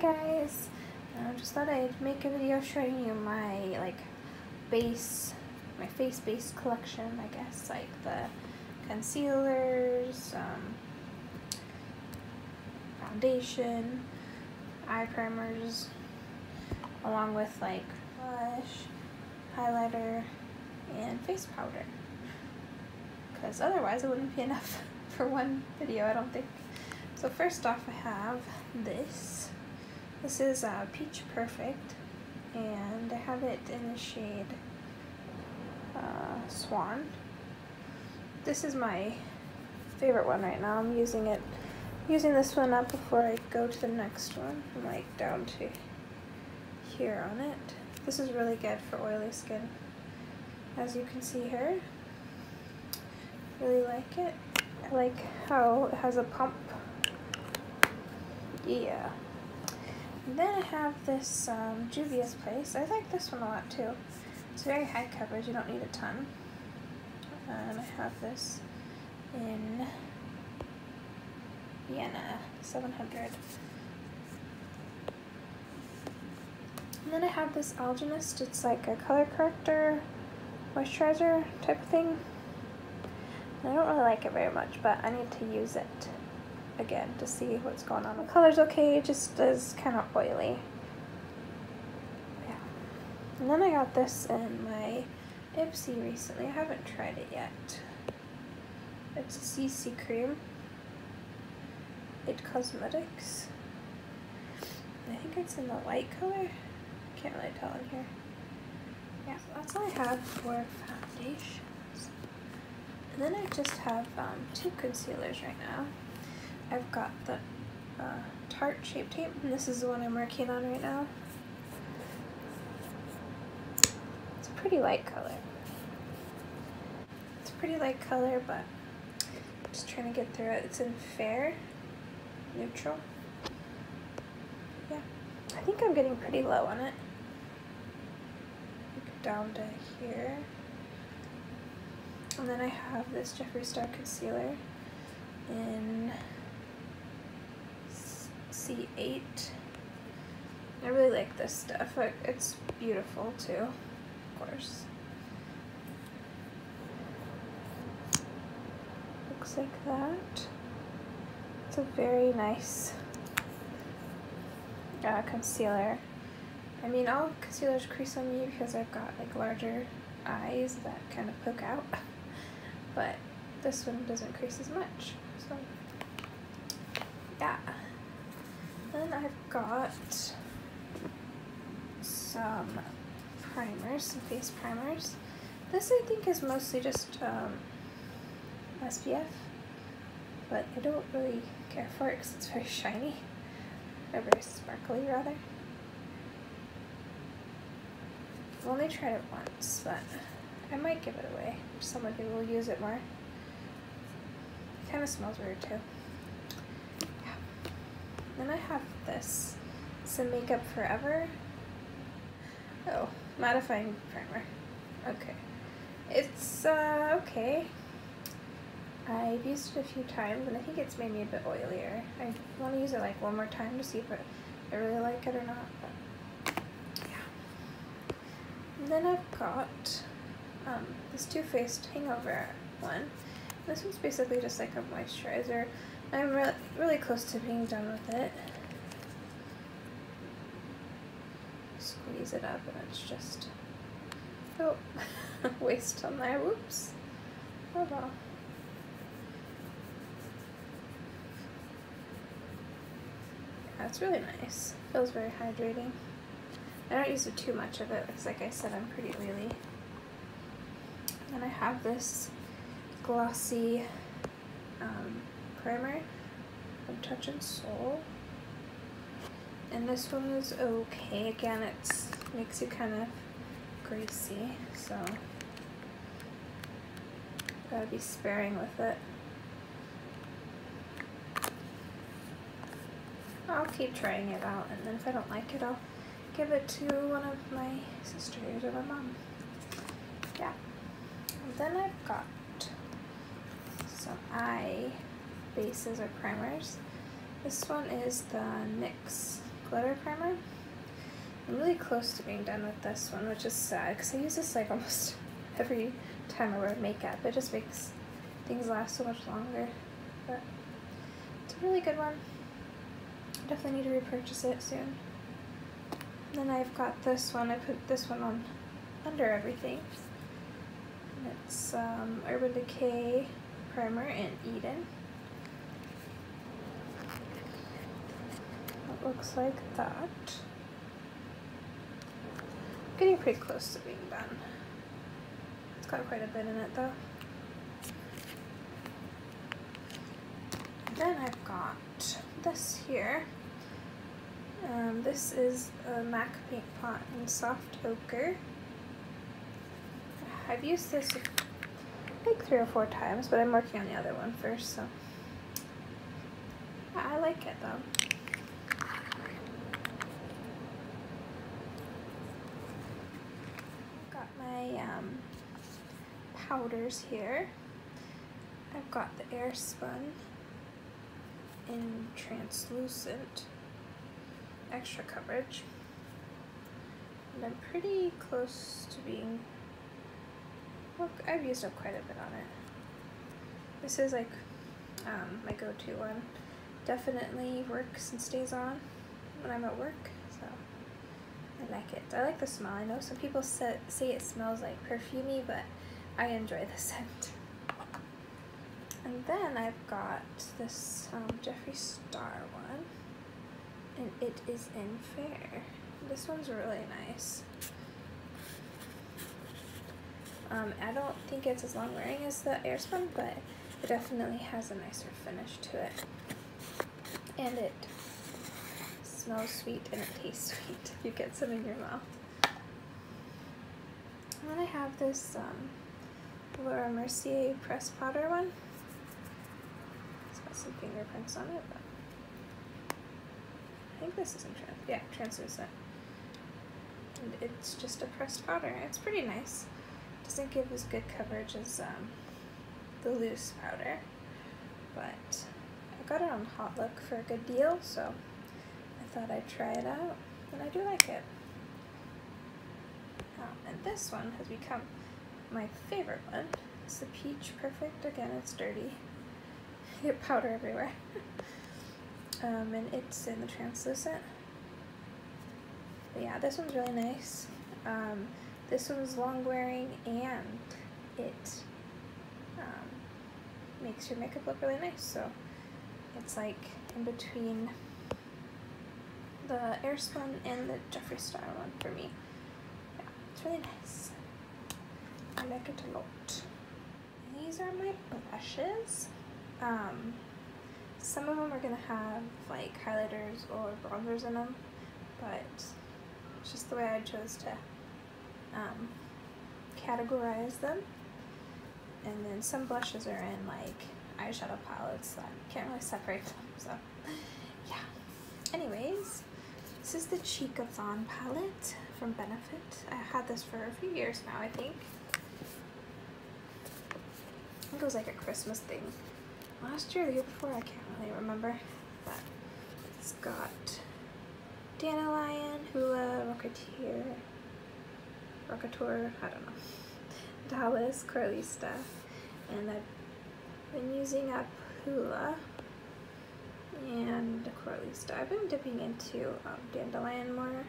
guys. I just thought I'd make a video showing you my like base my face base collection I guess like the concealers um, foundation eye primers along with like blush highlighter and face powder. Because otherwise it wouldn't be enough for one video I don't think. So first off I have this this is uh, Peach Perfect, and I have it in the shade uh, Swan. This is my favorite one right now. I'm using it, using this one up before I go to the next one. I'm like down to here on it. This is really good for oily skin. As you can see here, really like it. I like how it has a pump. Yeah. Then I have this um, Juvia's Place. I like this one a lot too. It's very high coverage, you don't need a ton. And I have this in Vienna 700. And then I have this Algenist. It's like a color corrector, moisturizer type of thing. And I don't really like it very much, but I need to use it again to see what's going on. The color's okay, just is kind of oily. Yeah. And then I got this in my Ipsy recently. I haven't tried it yet. It's a CC cream. It Cosmetics. I think it's in the light color. Can't really tell in here. Yeah, so that's all I have for foundations. And then I just have um, two concealers right now. I've got the uh, Tarte Shape Tape, and this is the one I'm working on right now. It's a pretty light color. It's a pretty light color, but I'm just trying to get through it. It's in Fair, Neutral. Yeah, I think I'm getting pretty low on it. Down to here. And then I have this Jeffree Star Concealer in C8. I really like this stuff. It's beautiful too, of course. Looks like that. It's a very nice uh, concealer. I mean, all concealers crease on me because I've got like larger eyes that kind of poke out, but this one doesn't crease as much, so yeah. Then I've got some primers, some face primers. This I think is mostly just um, SPF, but I don't really care for it because it's very shiny, or very sparkly rather. I've only tried it once, but I might give it away. Someone who will use it more. It kind of smells weird too. Then I have this. Some Makeup Forever. Oh, mattifying primer. Okay. It's, uh, okay. I've used it a few times and I think it's made me a bit oilier. I want to use it like one more time to see if I really like it or not. But yeah. And then I've got um, this Too Faced Hangover one. This one's basically just like a moisturizer I'm re really close to being done with it. Squeeze it up and it's just, oh, waste on there, whoops. Oh well. It's really nice. Feels very hydrating. I don't use too much of it because like I said, I'm pretty oily. And I have this glossy um, primer from Touch in Sol. And this one is okay. Again, it makes you kind of greasy, so gotta be sparing with it. I'll keep trying it out, and then if I don't like it, I'll give it to one of my sisters or my mom. Yeah. And then I've got some eye bases or primers. This one is the NYX glitter primer. I'm really close to being done with this one, which is sad because I use this like almost every time I wear makeup. It just makes things last so much longer. But it's a really good one. I definitely need to repurchase it soon. Then I've got this one. I put this one on under everything. And it's um, Urban Decay Primer in Eden. Looks like that. Getting pretty close to being done. It's got quite a bit in it though. Then I've got this here. Um, this is a MAC Paint Pot in Soft Ochre. I've used this like three or four times, but I'm working on the other one first, so I like it though. I've got my um, powders here. I've got the Airspun in translucent extra coverage. And I'm pretty close to being, well, I've used up quite a bit on it. This is like um, my go-to one. Definitely works and stays on when I'm at work, I like it. I like the smell. I know some people say, it smells like perfumey, but I enjoy the scent. And then I've got this um, Jeffree Star one and it is in Fair. This one's really nice. Um, I don't think it's as long wearing as the Airspun, but it definitely has a nicer finish to it. And it smells sweet and it tastes sweet. You get some in your mouth. And then I have this um, Laura Mercier press powder one. It's got some fingerprints on it, but I think this isn't trans yeah, translucent. And it's just a pressed powder. It's pretty nice. Doesn't give as good coverage as um, the loose powder, but I got it on HauteLook for a good deal, so thought I'd try it out, and I do like it. Um, and this one has become my favorite one. It's the Peach Perfect. Again, it's dirty. You get powder everywhere. um, and it's in the translucent. But yeah, this one's really nice. Um, this one's long wearing and it um, makes your makeup look really nice. So it's like in between the Airspun and the Jeffree Star one for me. Yeah, it's really nice. I like it a lot. These are my blushes. Um, some of them are going to have like highlighters or bronzers in them, but it's just the way I chose to um, categorize them. And then some blushes are in like eyeshadow palettes that I can't really separate them, so yeah. Anyways, this is the Cheekathon palette from Benefit. I had this for a few years now, I think. I think it was like a Christmas thing last year or the year before, I can't really remember. But it's got Dandelion, Hoola, Rocketeer, Rockateur, I don't know, Dallas, Coralista, and I've been using up Hoola and Coralista. I've been dipping into um, Dandelion more.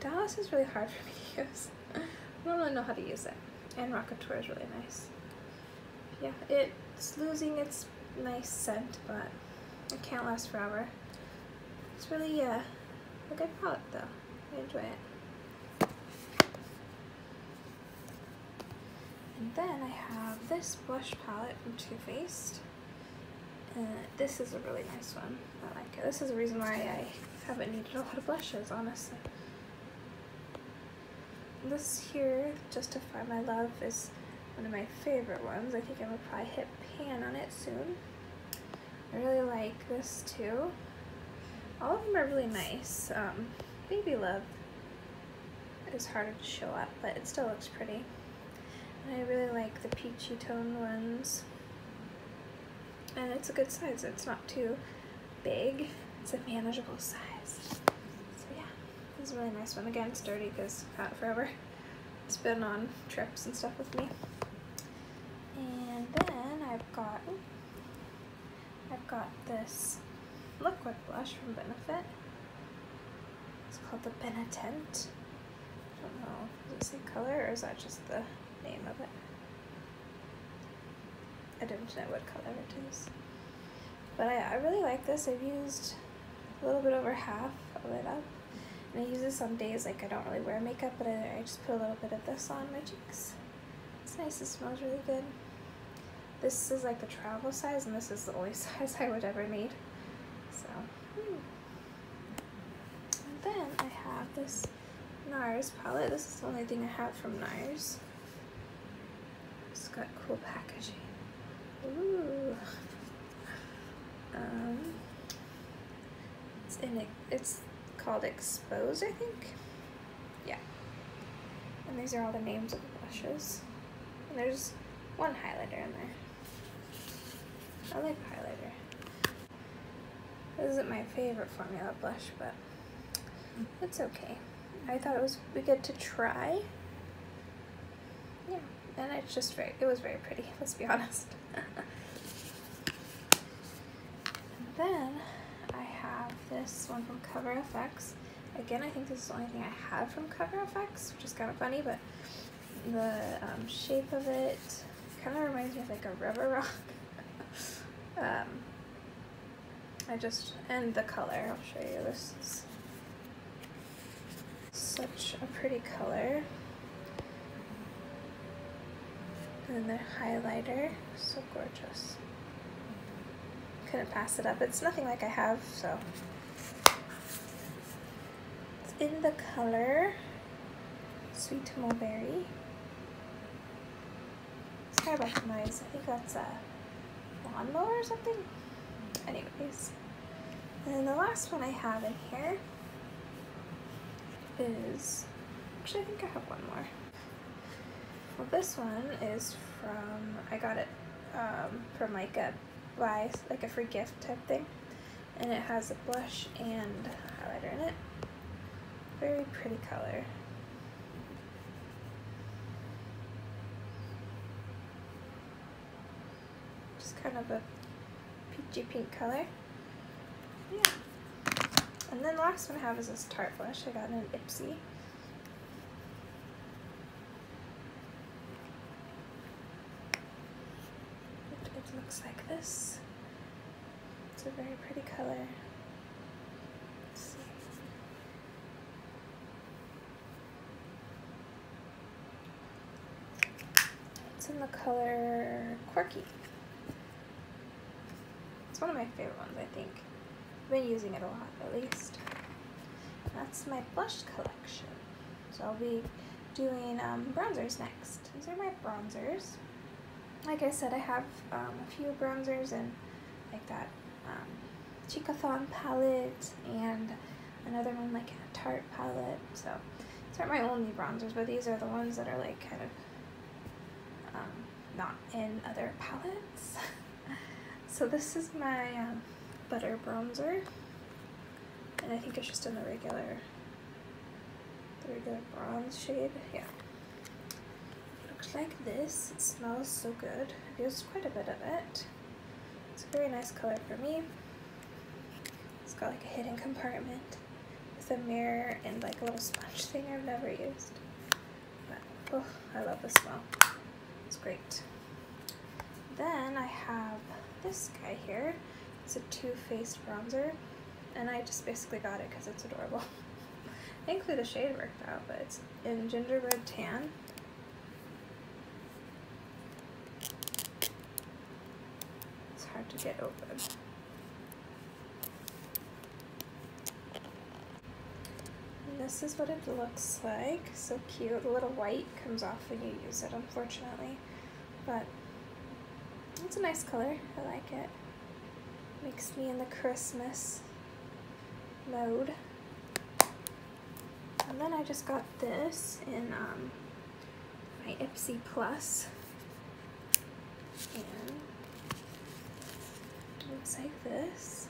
Dallas is really hard for me to use. I don't really know how to use it. And Rockateur is really nice. Yeah, it's losing its nice scent, but it can't last forever. It's really uh, a good palette though. I enjoy it. And then I have this blush palette from Too Faced. Uh, this is a really nice one. I like it. This is the reason why I haven't needed a lot of blushes, honestly. This here, Justify My Love, is one of my favorite ones. I think I'm gonna probably hit pan on it soon. I really like this too. All of them are really nice. Um, Baby Love is harder to show up, but it still looks pretty. And I really like the peachy tone ones and it's a good size. It's not too big. It's a manageable size. So yeah. This is a really nice one. Again, it's dirty because I've had it forever. It's been on trips and stuff with me. And then I've got I've got this liquid blush from Benefit. It's called the Benetint. I don't know, does it say color or is that just the name of it? I don't know what color it is. But I, I really like this. I've used a little bit over half of it up. And I use this on days like I don't really wear makeup, but I, I just put a little bit of this on my cheeks. It's nice, it smells really good. This is like the travel size, and this is the only size I would ever need. So, hmm. And then I have this NARS palette. This is the only thing I have from NARS. It's got cool packaging. Ooh. Um, it's in it. It's called Expose, I think. Yeah. And these are all the names of the blushes. And there's one highlighter in there. I like highlighter. This isn't my favorite formula blush, but it's okay. I thought it was good to try. And it's just very, it was very pretty, let's be honest. and then I have this one from Cover FX. Again, I think this is the only thing I have from Cover FX, which is kind of funny, but the um, shape of it kind of reminds me of like a rubber rock. um, I just, and the color, I'll show you this. Is such a pretty color. And the highlighter, so gorgeous. Couldn't pass it up. It's nothing like I have, so. It's in the color Sweet Mulberry. To recognize. I think that's a lawnmower or something. Anyways. And then the last one I have in here is, actually I think I have one more. Well, this one is from, I got it um, from like a buy, like a free gift type thing. And it has a blush and highlighter in it. Very pretty color. Just kind of a peachy pink color. Yeah. And then the last one I have is this Tarte blush I got in an Ipsy. It, looks like this. It's a very pretty color. It's in the color Quirky. It's one of my favorite ones, I think. I've been using it a lot, at least. That's my blush collection. So I'll be doing um, bronzers next. These are my bronzers like I said, I have um, a few bronzers and like that um, Cheekathon palette and another one like a Tarte palette. So these aren't my only bronzers, but these are the ones that are like kind of um, not in other palettes. so this is my um, butter bronzer, and I think it's just in the regular, the regular bronze shade. Yeah like this. It smells so good. I've used quite a bit of it. It's a very nice color for me. It's got like a hidden compartment with a mirror and like a little sponge thing I've never used. But, oh, I love the smell. It's great. Then I have this guy here. It's a Too Faced bronzer. And I just basically got it because it's adorable. Thankfully the shade worked out, but it's in gingerbread tan. Hard to get open. And this is what it looks like. So cute. A little white comes off when you use it, unfortunately. But it's a nice color. I like it. Makes me in the Christmas mode. And then I just got this in um, my Ipsy Plus. Like this.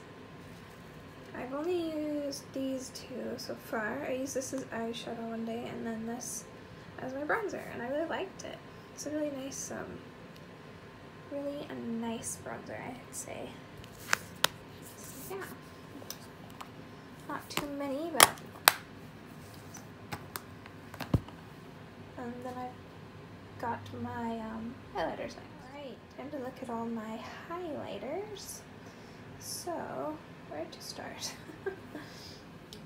I've only used these two so far. I used this as eyeshadow one day and then this as my bronzer and I really liked it. It's a really nice, um, really a nice bronzer I'd say. So, yeah. Not too many but and then I've got my um, highlighters next. Alright, time to look at all my highlighters. So, where to start?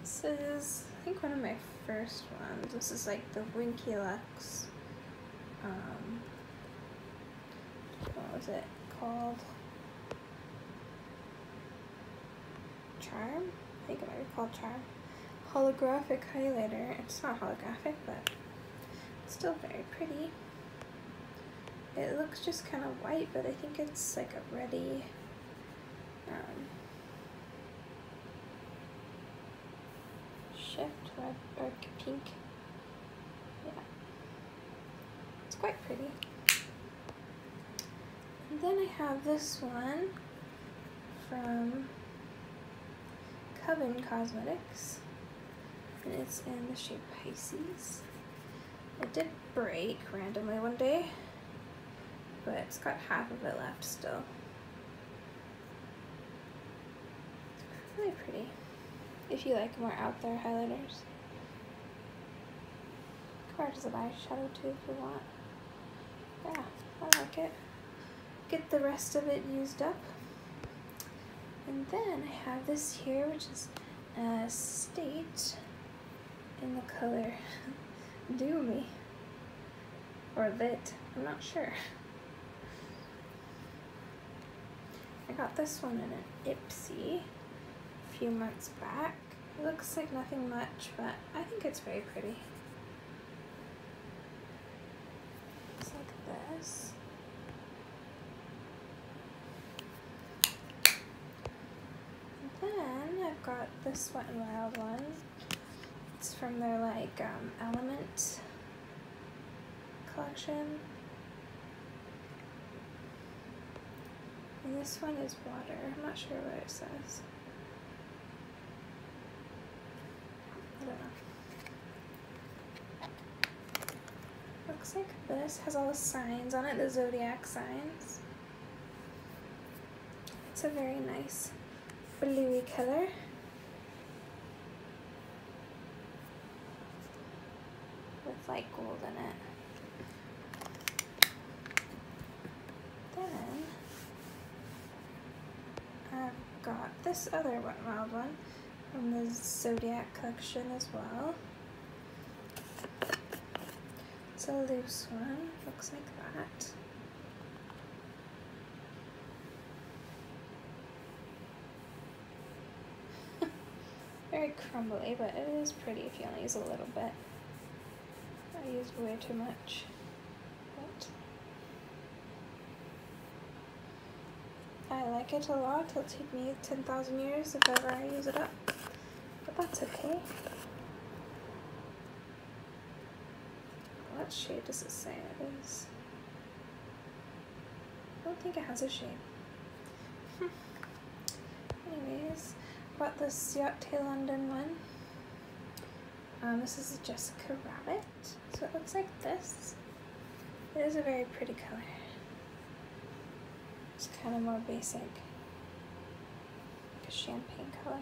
this is, I think, one of my first ones. This is like the Winky Lux, um, what was it called? Charm? I think it might be called Charm. Holographic highlighter. It's not holographic, but it's still very pretty. It looks just kind of white, but I think it's like a ready um, shift red or pink. Yeah, it's quite pretty. And then I have this one from Coven Cosmetics, and it's in the shape Pisces. It did break randomly one day, but it's got half of it left still. It's really pretty. If you like more out there highlighters. Or as an eyeshadow too if you want. Yeah, I like it. Get the rest of it used up. And then I have this here, which is a state in the color Do Me. Or Lit, I'm not sure. I got this one in an Ipsy few months back. It looks like nothing much, but I think it's very pretty. Looks like this. And then I've got this Wet n Wild one. It's from their like um, Element collection. And this one is water. I'm not sure what it says. I don't know. Looks like this has all the signs on it, the zodiac signs. It's a very nice bluey color. With like gold in it. Then I've got this other Wild one from the Zodiac collection as well. A loose one, looks like that. Very crumbly, but it is pretty if you only use a little bit. I used way too much. But I like it a lot. It'll take me 10,000 years if ever I use it up. But that's okay. What shade does it say it is? I don't think it has a shade. Anyways, got this Ciate London one. Um, this is Jessica Rabbit. So it looks like this. It is a very pretty color. It's kind of more basic. Like a champagne color.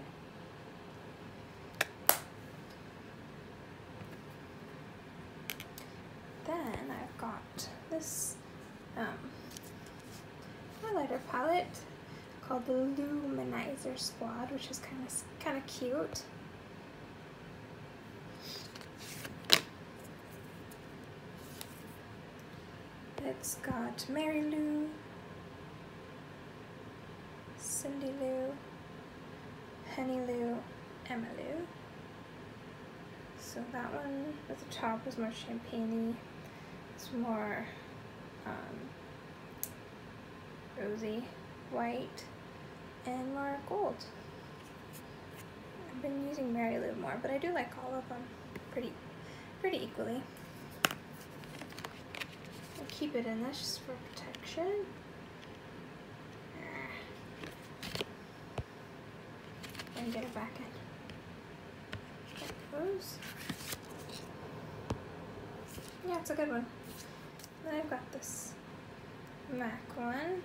Then I've got this um, highlighter palette called the Luminizer Squad, which is kind of kind of cute. It's got Mary Lou, Cindy Lou, Henny Lou, Emma Lou. So that one at the top is more champagne It's more um, rosy white and more gold. I've been using Mary Lou more, but I do like all of them pretty, pretty equally. I'll keep it in this just for protection. Ah. and get it back in. There goes. Yeah, it's a good one. Then I've got this MAC one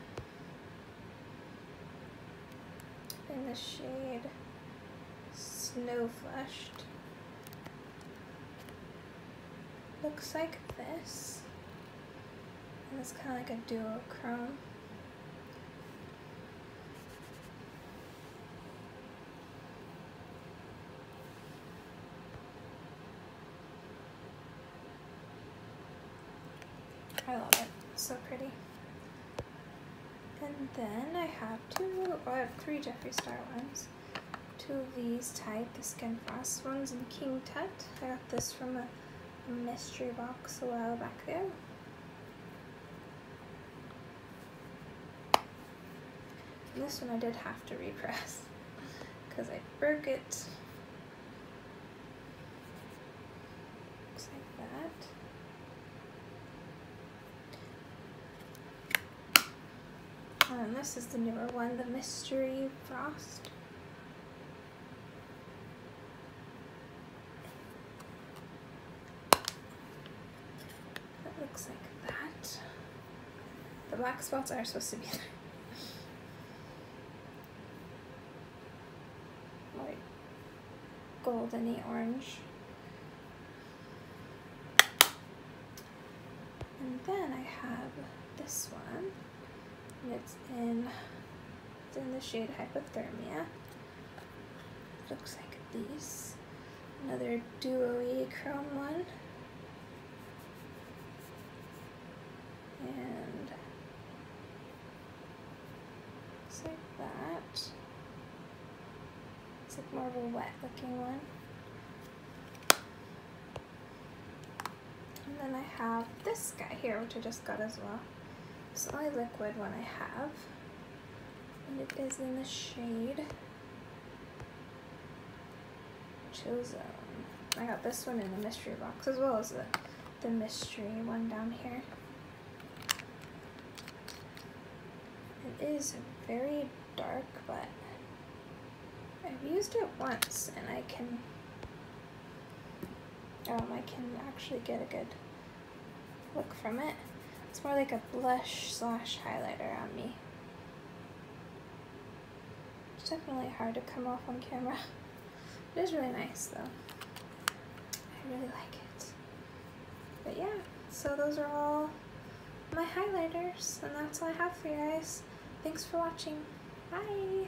in the shade Snow Flushed. Looks like this. And it's kind of like a duochrome. I love it. It's so pretty. And then I have two, oh, I have three Jeffree Star ones. Two of these type, the Skin Frost ones in King Tut. I got this from a, a mystery box a while back there. And this one I did have to repress because I broke it. Looks like that. And this is the newer one, the Mystery Frost. That looks like that. The black spots are supposed to be there. like goldeny orange. And then I have this one it's in it's in the shade hypothermia. Looks like these. Another duo chrome one. And looks like that. It's like more of a wet looking one. And then I have this guy here which I just got as well it's the liquid one I have. And it is in the shade Zone. I got this one in the mystery box as well as the, the mystery one down here. It is very dark, but I've used it once and I can um, I can actually get a good look from it. It's more like a blush slash highlighter on me. It's definitely hard to come off on camera. It is really nice though. I really like it. But yeah, so those are all my highlighters and that's all I have for you guys. Thanks for watching. Bye!